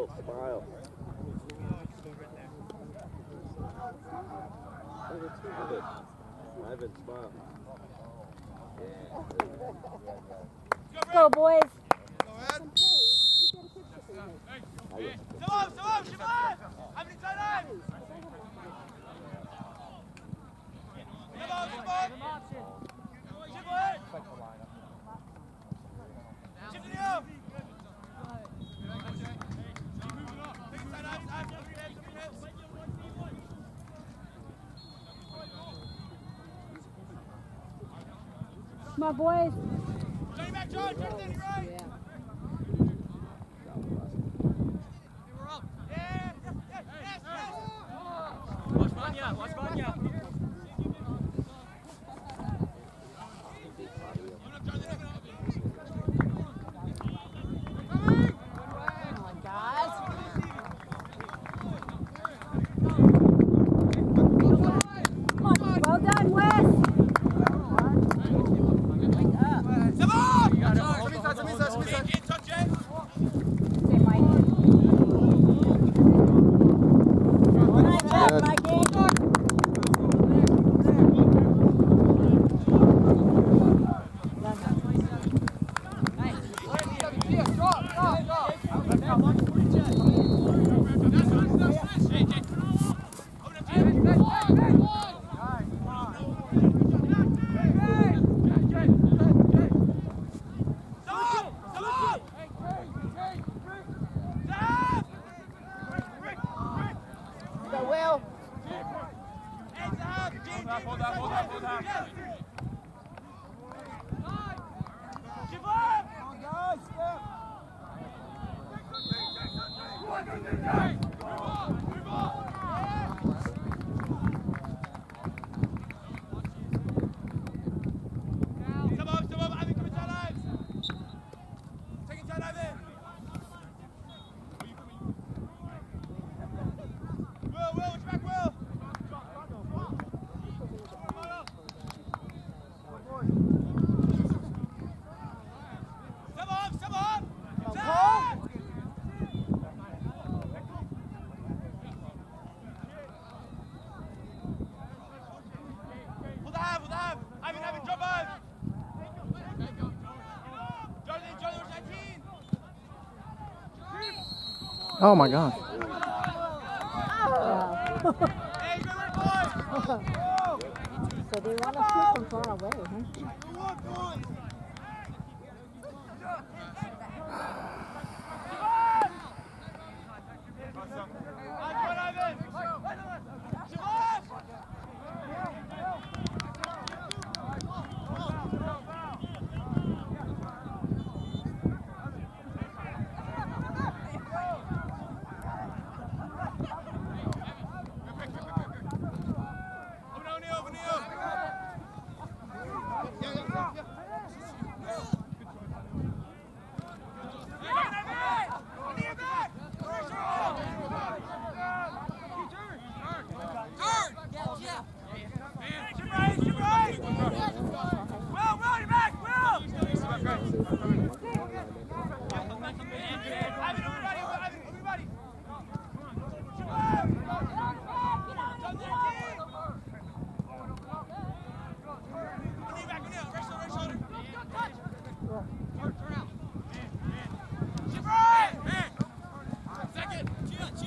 Still smile. Ivan. Smile. Go, boys. Go ahead. Salam, salam, Shimon! Hamid Salam! Salam, Shimon! Come on, boys. Johnny back, John, Tristan, you're right. Yeah. Watch Vanya, watch Vanya. Oh my God. So they want to shoot from far away, huh?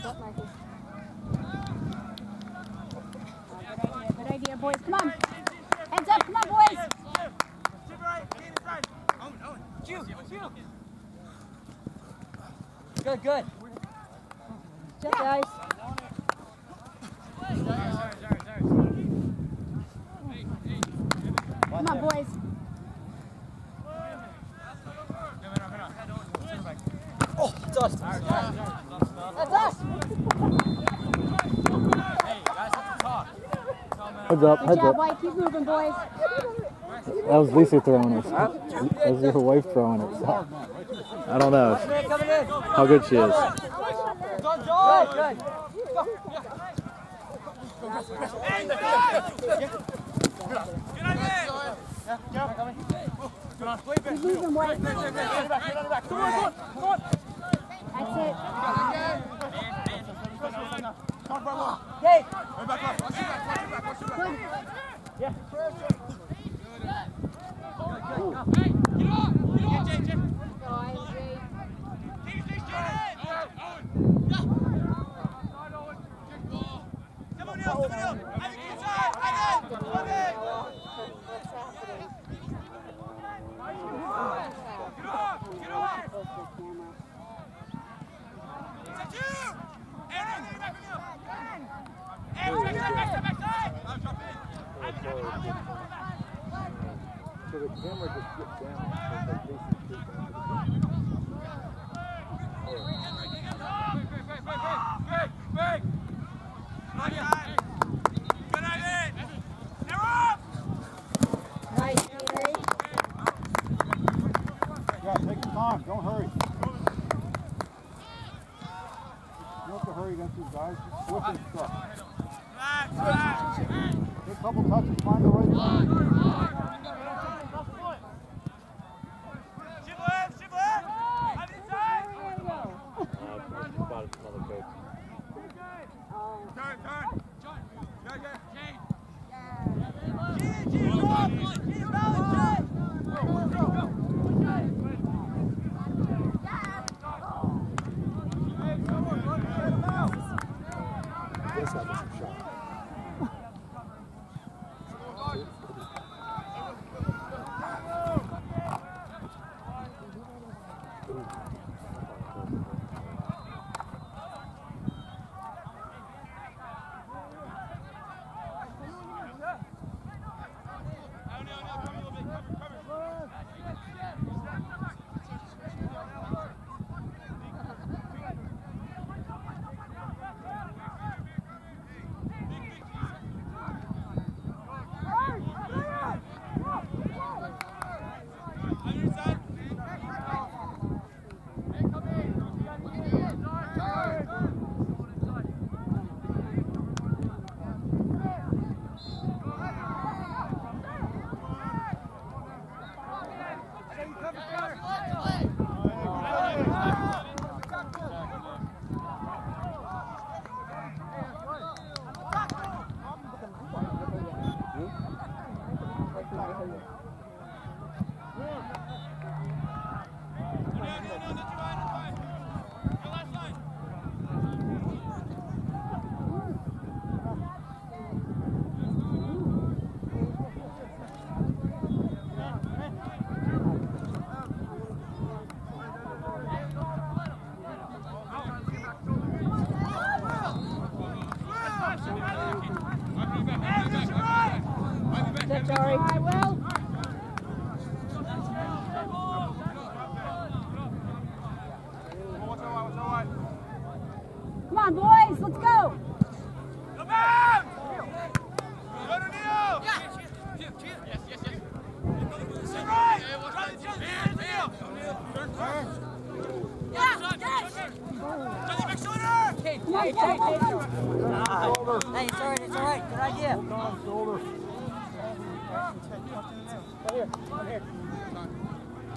Good, Mikey. Good idea, boys. Come on. Hands up. Come on, boys. Good, good. Good, guys. Come on, boys. Oh, dust. That's us. Hey, guys have to talk. Heads up, heads up. White. Keep moving, boys. That was Lisa throwing it. That was your wife throwing it. I don't know how good she is. Come on, come on. That's it. Hey.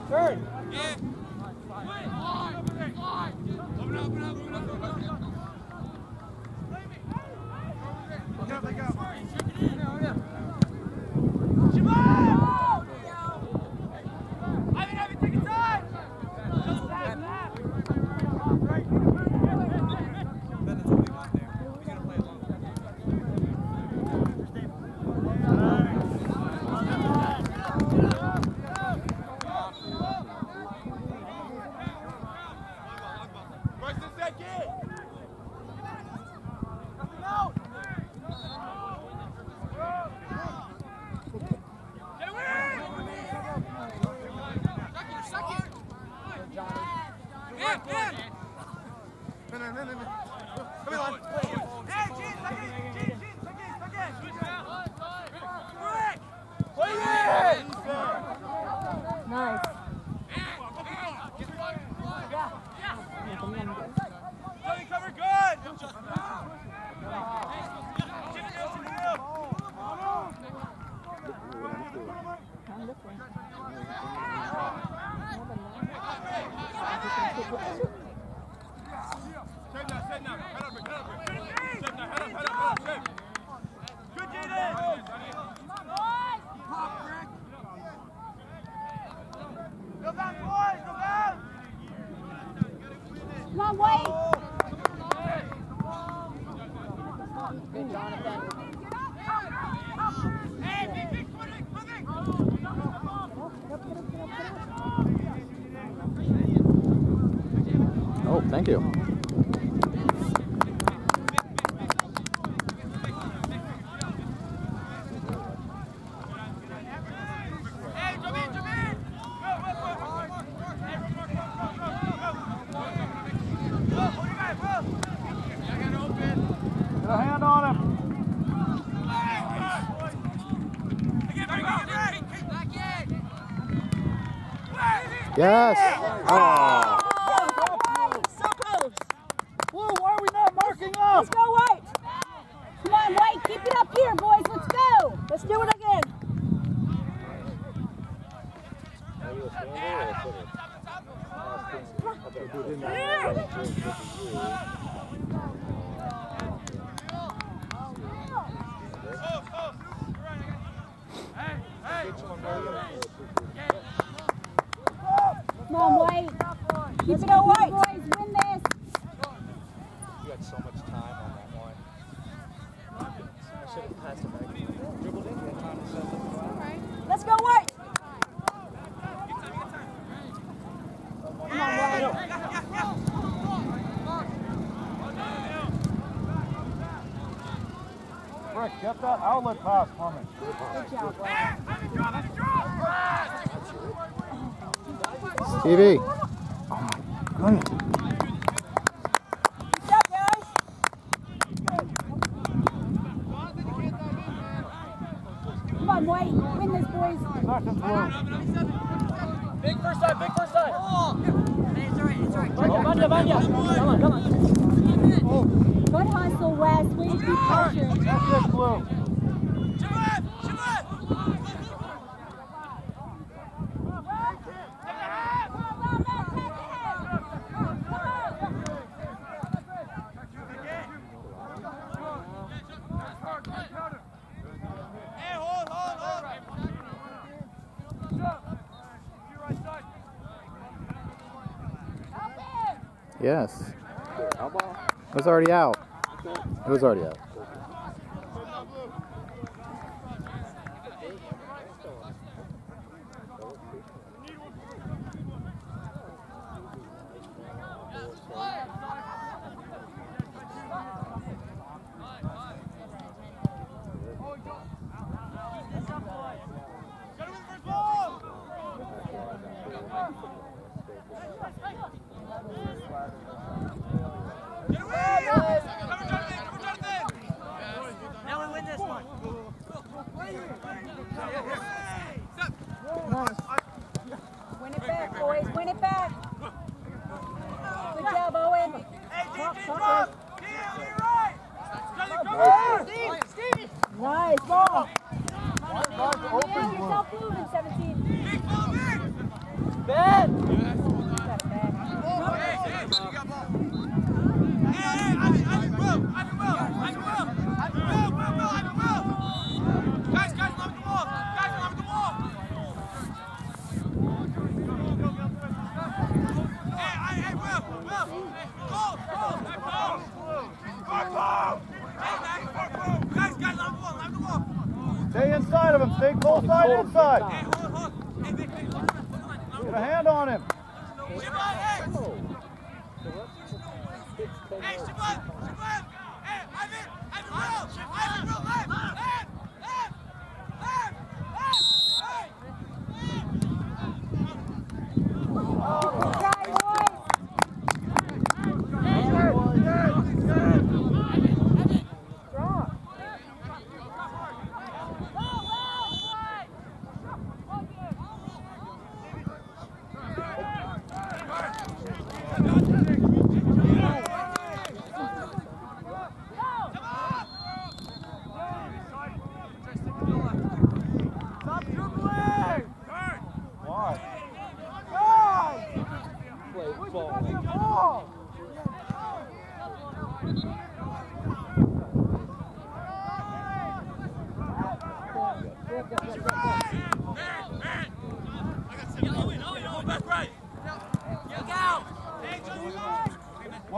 Turn. Yeah. Open up, open up, open up, open up. Look out, look out. on, Wade. Good, Jonathan. Oh, thank you. Let's go, White! Come on, White. Get that outlet pass coming. Good job, Stevie. Oh, my goodness. was already out. It was already out.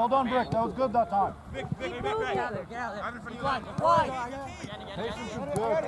Well done, Brick. That was good that time. Patience is good.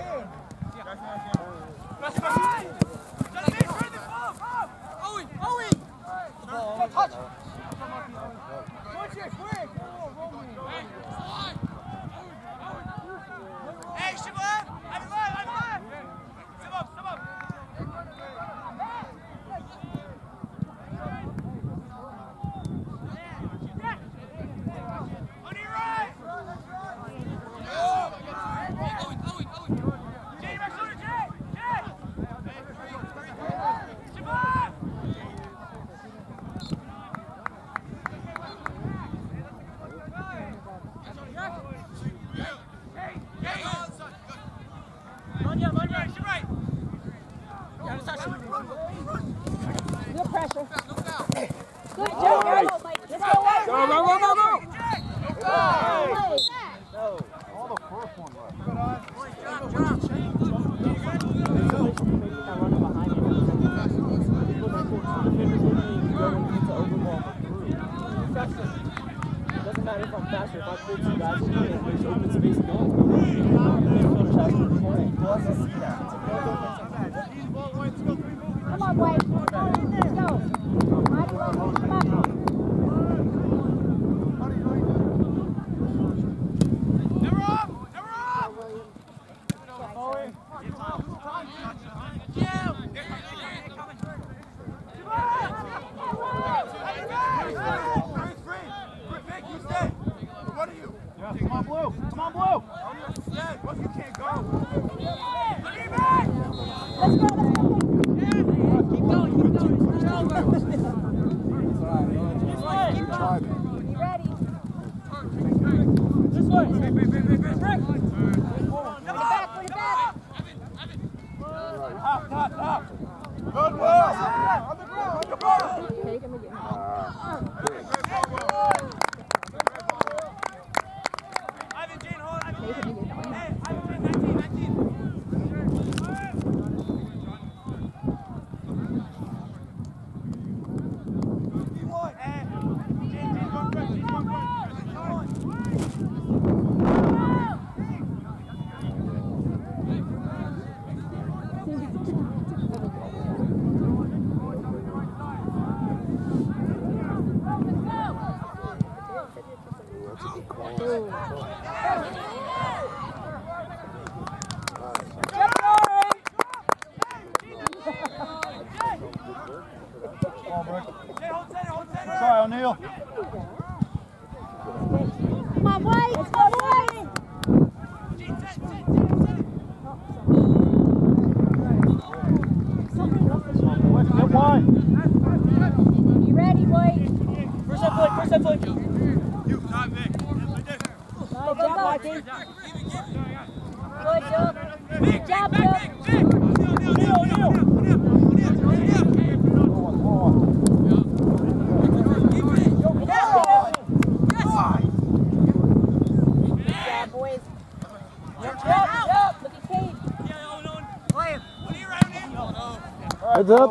Oh. Heads up.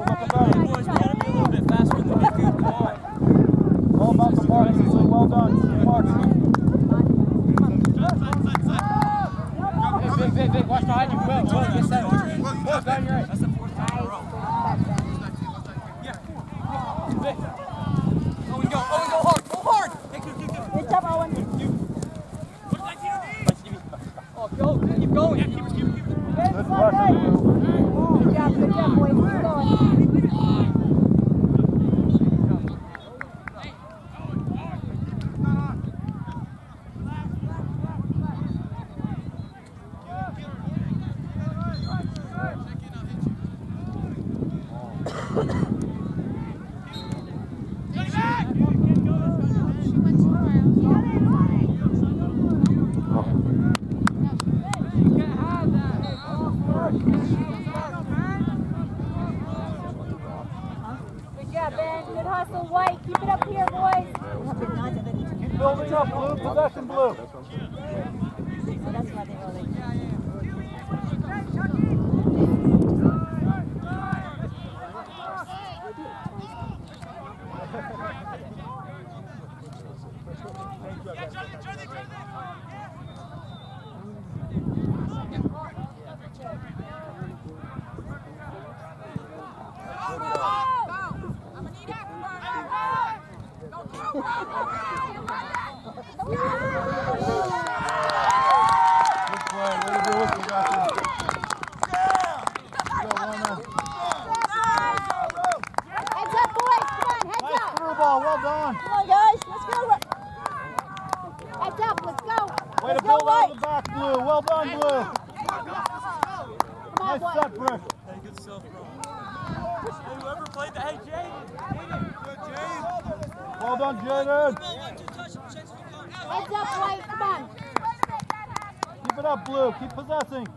All about the marks. Well done. Marks. Big, big, big. Watch behind you. Will, Will, get that. Will, down your right. That's the fourth time in a row. Yeah, four. Big. Oh, we go. Oh. Way to Let's go, Head up, let's go! Wait a build out of the back, Blue. Well done, Blue. Nice set, Brick. Hey, good stuff, bro. Hey, whoever played that, hey, Jay. Done, Jaden. Heads up, White. Come on. Keep it up, Blue. Keep possessing.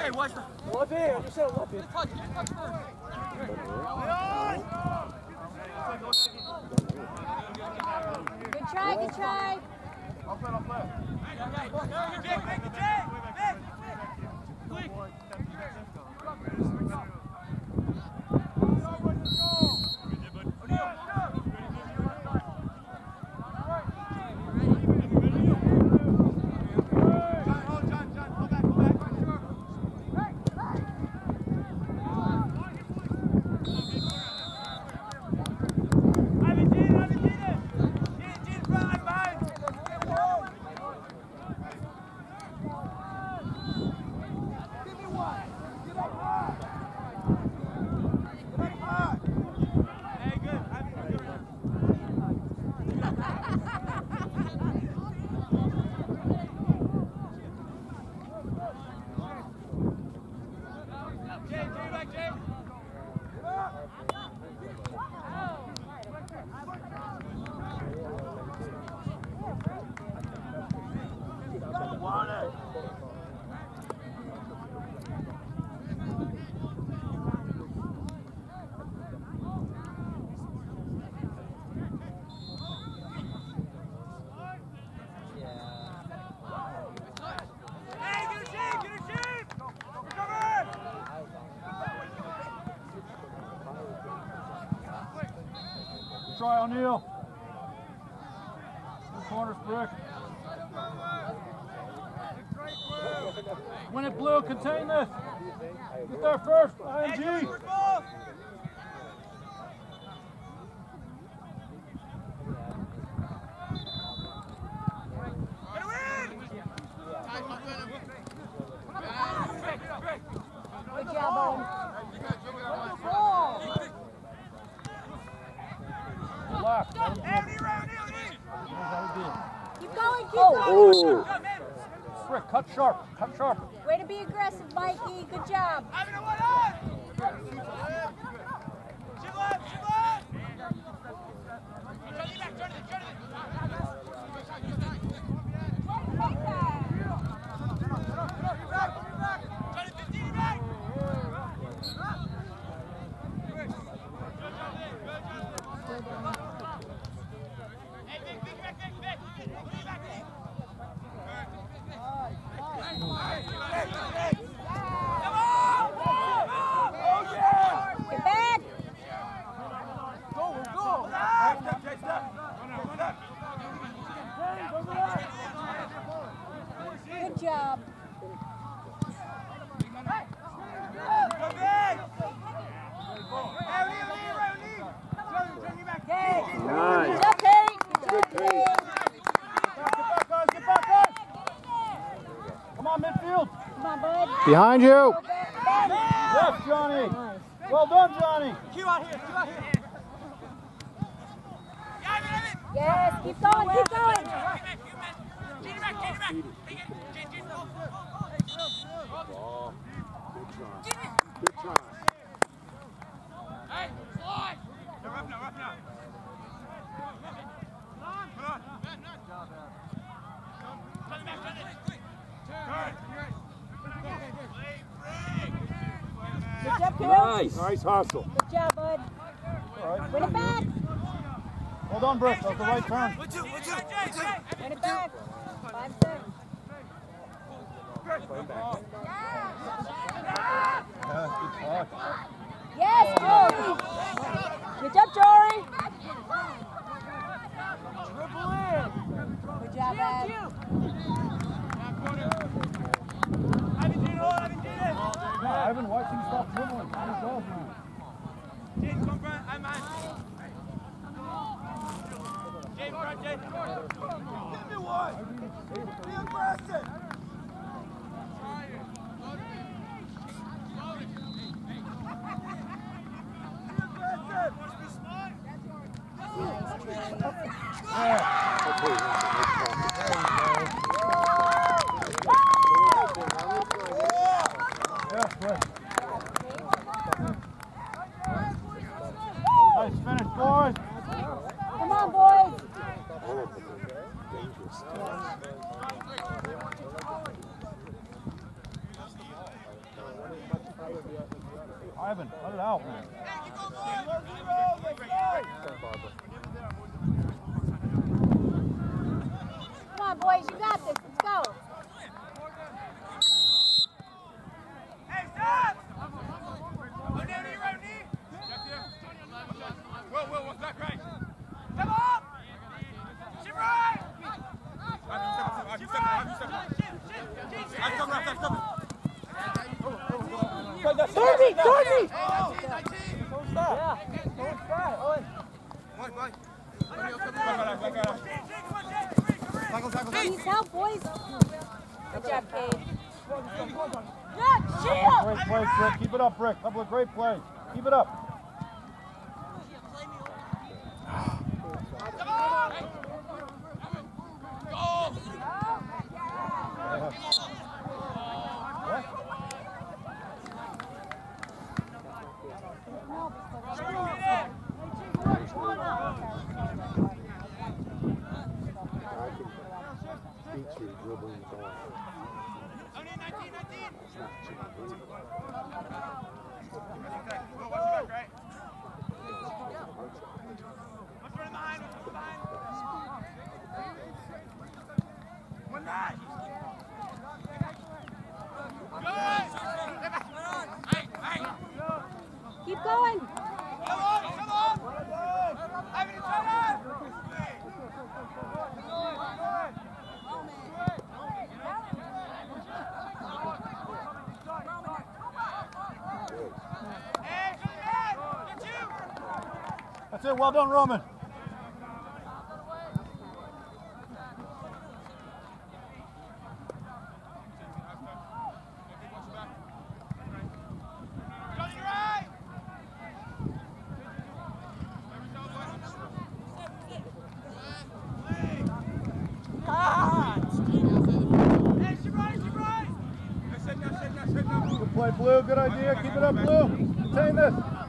Hey, watch the. Left in, I just said left in. Good try, good try. Good try, O'Neal. Good corners, Brick. Win it, Blue. Contain this. Get there first. ING. Good job, Owen. Keep going, keep going. Rick, cut sharp. Cut sharp. Way to be aggressive, Mikey. Good job. Get back. Good job. Nice. Good job, Kate. Good job, Kate. Get back, guys. Get back, guys. Come on, midfield. Come on, bud. Behind you. Go back, back. Johnny. Well done, Johnny. Q out here, Q out here. Yes, keep going, keep going. Nice. Nice hustle. Good job, bud. All right. Win it back. Well done, Brick. That was the right turn. Win it back. Five seconds. Good talk. Yes, Jory. Good job, Jory. Good job, Ed. Yeah, Ivan, watch him stop dribbling. Good job, man. Yes, Brick. Nice finish, boys. Come on, boys. Ivan, cut it out, man. Come on, boys. You got this. Let's go. Turkey, turkey! Yeah. Don't try, Owen. Please help, boys. Good job, Cade. Good, shield. Great play, Brick. Keep it up, Brick. Couple of great plays. Keep it up. Keep it. Well done, Roman. Good idea. Keep it up, Blue. Retain this.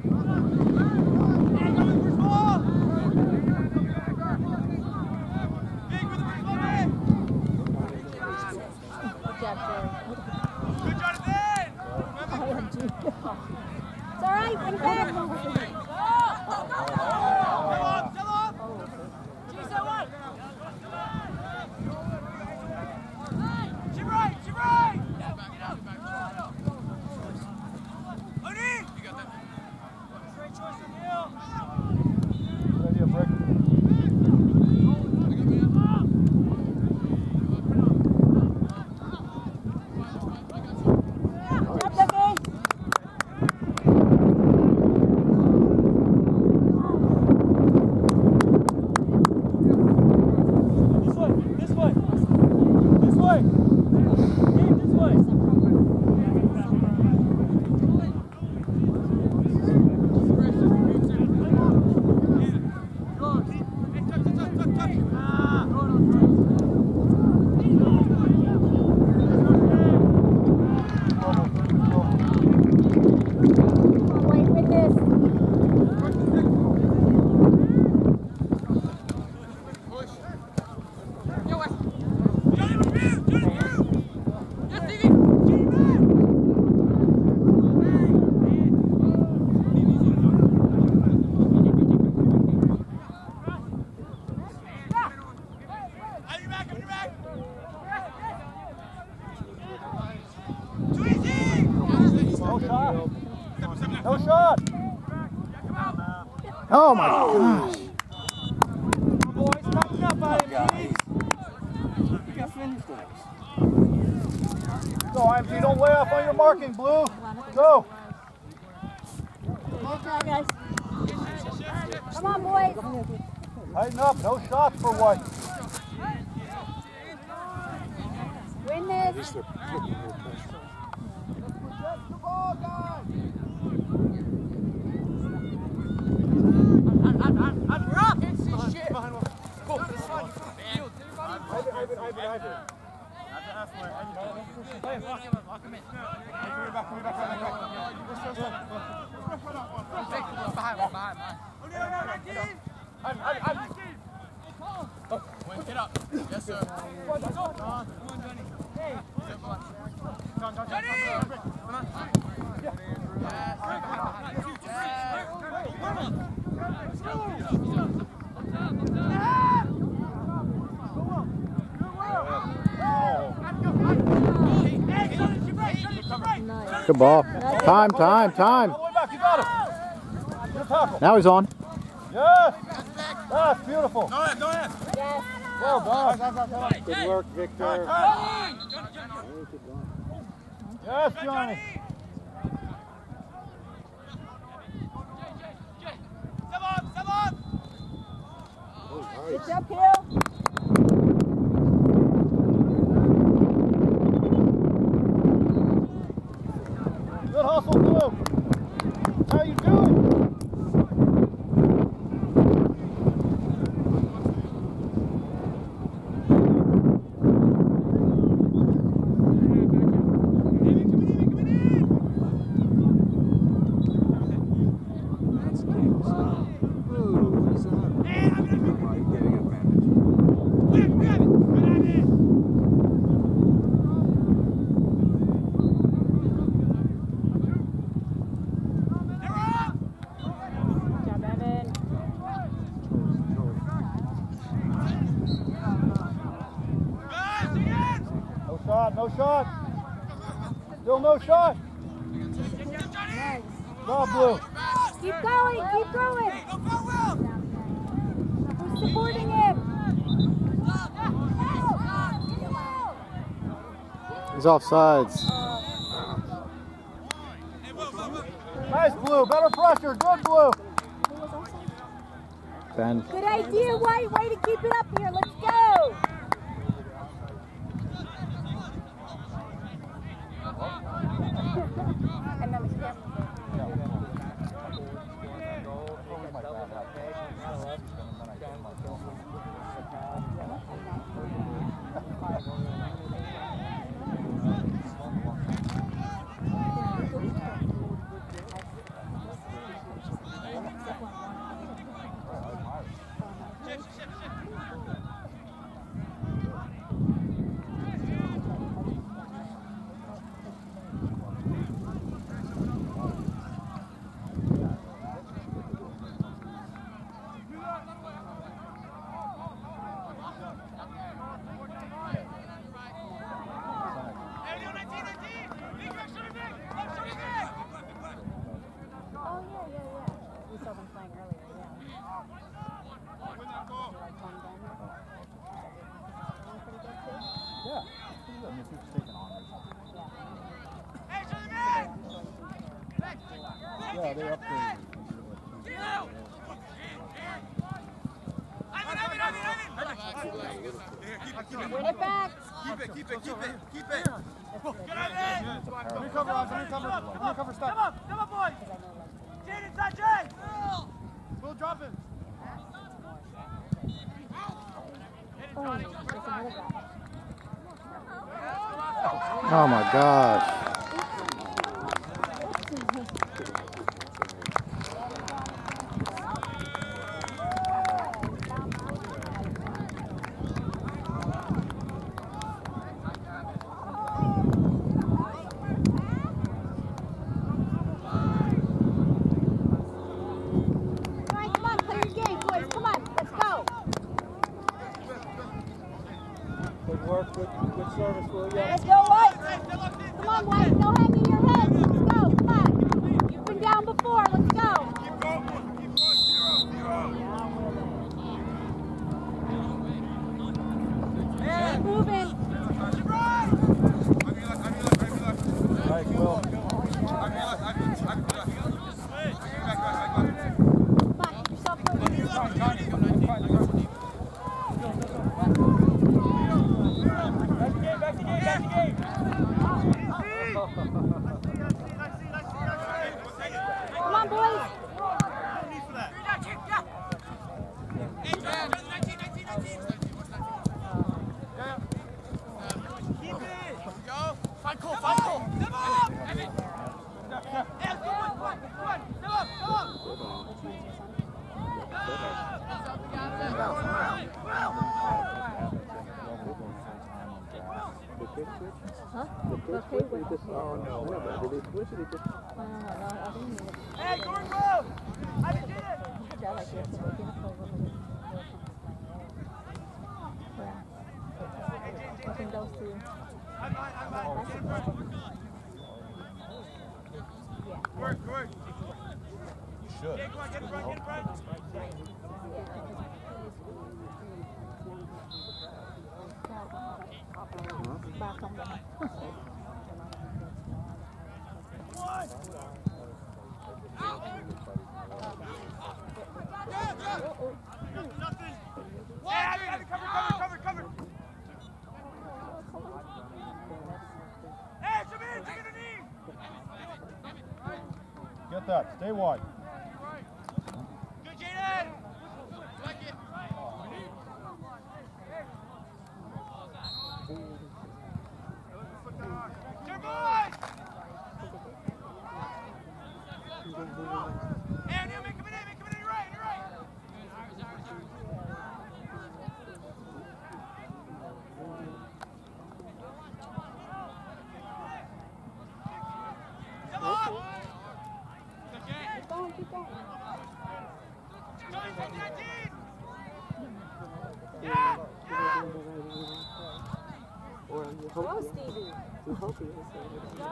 Good ball. Time, time, time. Now he's on. Yes. That's beautiful. Go ahead, go ahead. Well done. Good work, Victor. Yes, Johnny. Come on, come on. Good job, Kill. He's off sides. Nice blue, better pressure, good blue. Ben. Good idea, White. Way to keep it up here. Let's go. Yeah, they upgraded. Win it back. Keep it, keep it, keep it, keep it. Get out of there. Come up, come up, boys. Jade inside, Jade. We'll drop him. Oh my gosh. Stay wide. hope he is.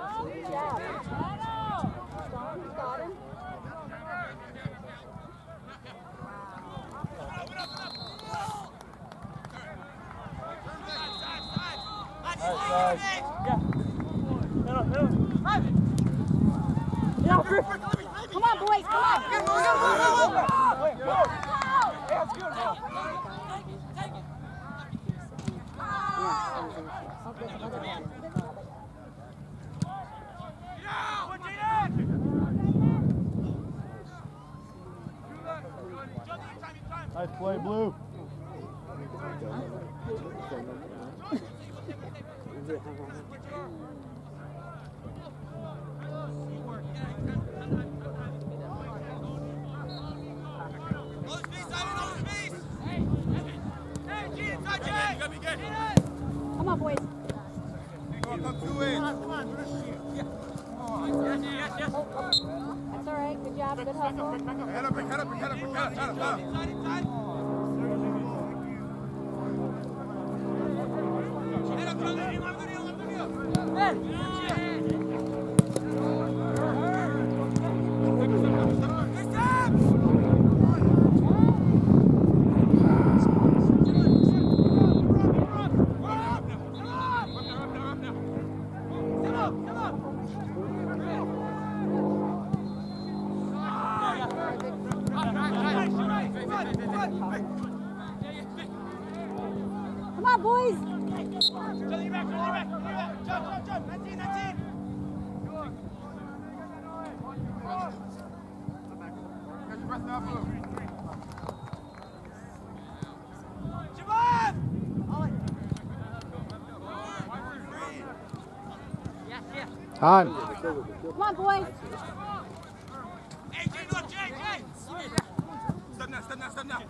Come on, boys. Come on, two in. Come on, That's all right. Good job. Good hustle. Head up, head up, head up, head up, head up. Head up. Time. Come on, boys. Hey, Jay. Stop now, stop now, stop now.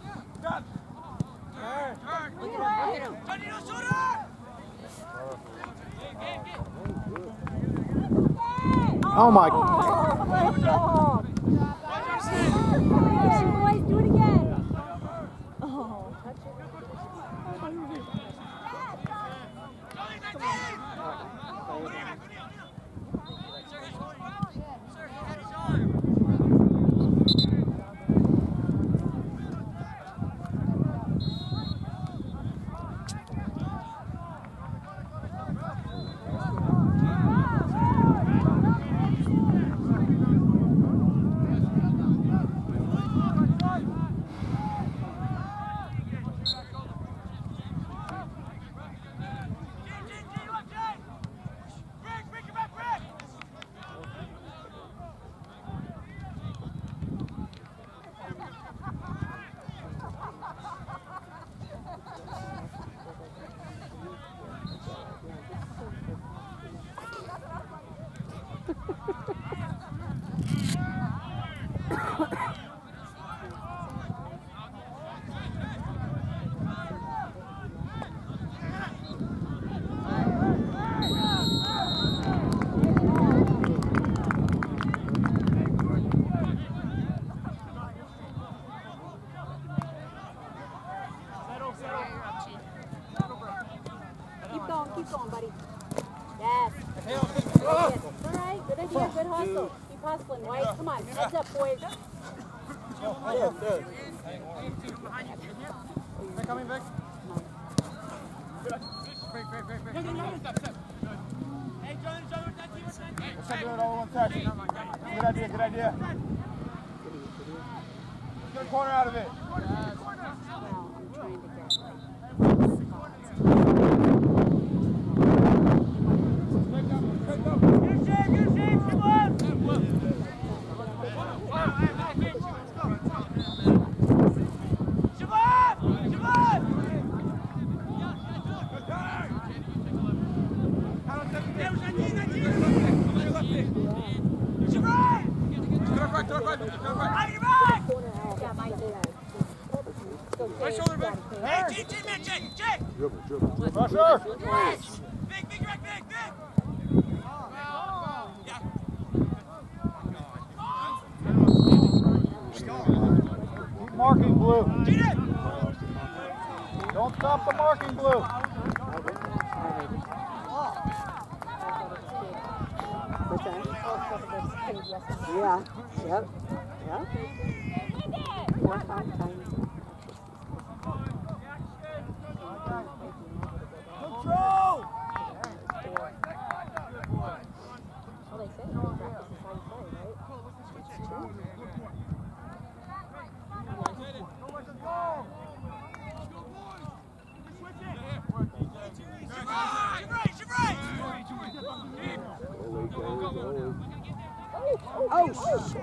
Oh, my. Oh, it. Oh, touch it. It good. They're coming back. Break, break, it all one touch. Good idea. Get it. house.